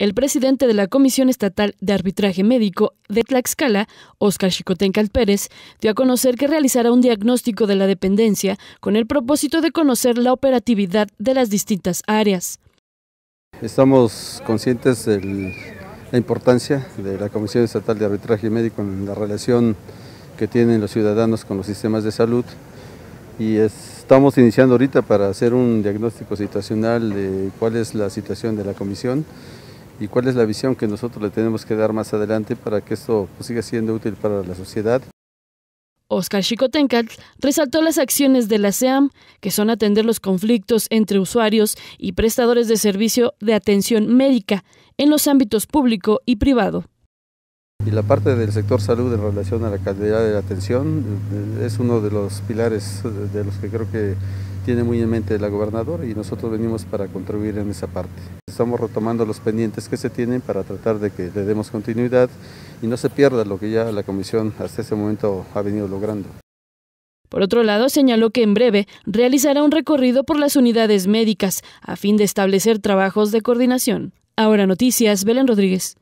el presidente de la Comisión Estatal de Arbitraje Médico de Tlaxcala, Óscar Chicotencal Pérez, dio a conocer que realizará un diagnóstico de la dependencia con el propósito de conocer la operatividad de las distintas áreas. Estamos conscientes de la importancia de la Comisión Estatal de Arbitraje Médico en la relación que tienen los ciudadanos con los sistemas de salud y estamos iniciando ahorita para hacer un diagnóstico situacional de cuál es la situación de la comisión y cuál es la visión que nosotros le tenemos que dar más adelante para que esto pues, siga siendo útil para la sociedad. Oscar Chicotencatl resaltó las acciones de la SEAM, que son atender los conflictos entre usuarios y prestadores de servicio de atención médica en los ámbitos público y privado. Y la parte del sector salud en relación a la calidad de la atención eh, es uno de los pilares de los que creo que tiene muy en mente la gobernadora y nosotros venimos para contribuir en esa parte. Estamos retomando los pendientes que se tienen para tratar de que le demos continuidad y no se pierda lo que ya la comisión hasta ese momento ha venido logrando. Por otro lado, señaló que en breve realizará un recorrido por las unidades médicas a fin de establecer trabajos de coordinación. Ahora Noticias, Belén Rodríguez.